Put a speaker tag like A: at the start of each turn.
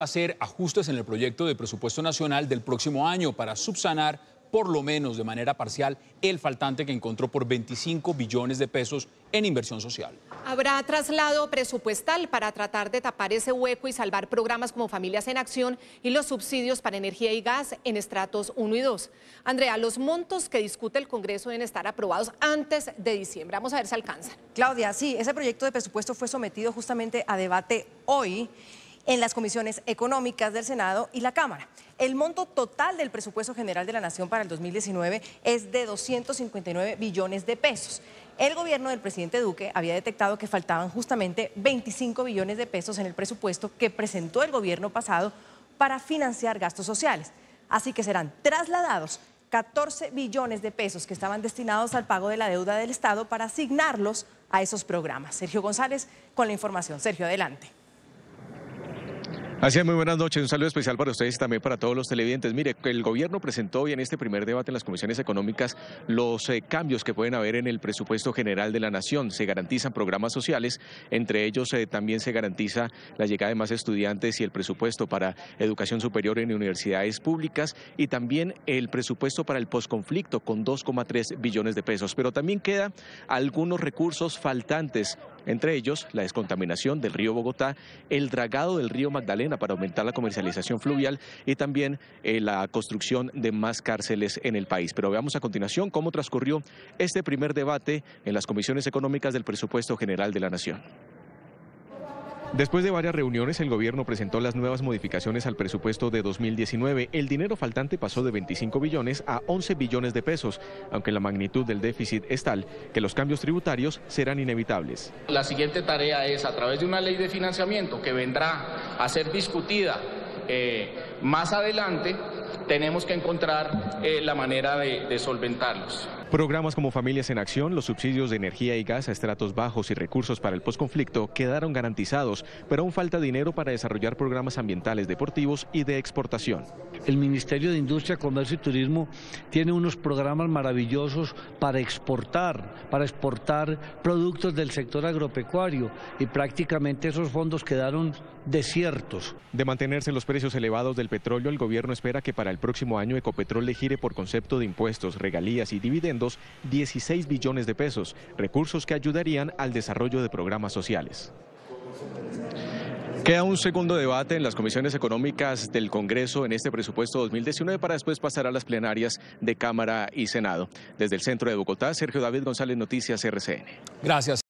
A: hacer ajustes en el proyecto de presupuesto nacional del próximo año para subsanar por lo menos de manera parcial el faltante que encontró por 25 billones de pesos en inversión social.
B: Habrá traslado presupuestal para tratar de tapar ese hueco y salvar programas como Familias en Acción y los subsidios para energía y gas en estratos 1 y 2. Andrea, los montos que discute el Congreso deben estar aprobados antes de diciembre. Vamos a ver si alcanzan.
C: Claudia, sí, ese proyecto de presupuesto fue sometido justamente a debate hoy en las comisiones económicas del Senado y la Cámara. El monto total del presupuesto general de la Nación para el 2019 es de 259 billones de pesos. El gobierno del presidente Duque había detectado que faltaban justamente 25 billones de pesos en el presupuesto que presentó el gobierno pasado para financiar gastos sociales. Así que serán trasladados 14 billones de pesos que estaban destinados al pago de la deuda del Estado para asignarlos a esos programas. Sergio González con la información. Sergio, adelante.
D: Así es, muy buenas noches. Un saludo especial para ustedes y también para todos los televidentes. Mire, el gobierno presentó hoy en este primer debate en las comisiones económicas los eh, cambios que pueden haber en el presupuesto general de la nación. Se garantizan programas sociales, entre ellos eh, también se garantiza la llegada de más estudiantes y el presupuesto para educación superior en universidades públicas y también el presupuesto para el posconflicto con 2,3 billones de pesos. Pero también queda algunos recursos faltantes entre ellos la descontaminación del río Bogotá, el dragado del río Magdalena para aumentar la comercialización fluvial y también eh, la construcción de más cárceles en el país. Pero veamos a continuación cómo transcurrió este primer debate en las comisiones económicas del presupuesto general de la Nación. Después de varias reuniones, el gobierno presentó las nuevas modificaciones al presupuesto de 2019. El dinero faltante pasó de 25 billones a 11 billones de pesos, aunque la magnitud del déficit es tal que los cambios tributarios serán inevitables.
E: La siguiente tarea es, a través de una ley de financiamiento que vendrá a ser discutida eh, más adelante, tenemos que encontrar eh, la manera de solventarlos.
D: Programas como Familias en Acción, los subsidios de energía y gas a estratos bajos y recursos para el posconflicto quedaron garantizados, pero aún falta dinero para desarrollar programas ambientales deportivos y de exportación.
F: El Ministerio de Industria, Comercio y Turismo tiene unos programas maravillosos para exportar, para exportar productos del sector agropecuario y prácticamente esos fondos quedaron desiertos.
D: De mantenerse los precios elevados del petróleo, el gobierno espera que para el próximo año Ecopetrol le gire por concepto de impuestos, regalías y dividendos 16 billones de pesos, recursos que ayudarían al desarrollo de programas sociales. Queda un segundo debate en las comisiones económicas del Congreso en este presupuesto 2019 para después pasar a las plenarias de Cámara y Senado. Desde el centro de Bogotá, Sergio David González, Noticias RCN.
A: Gracias.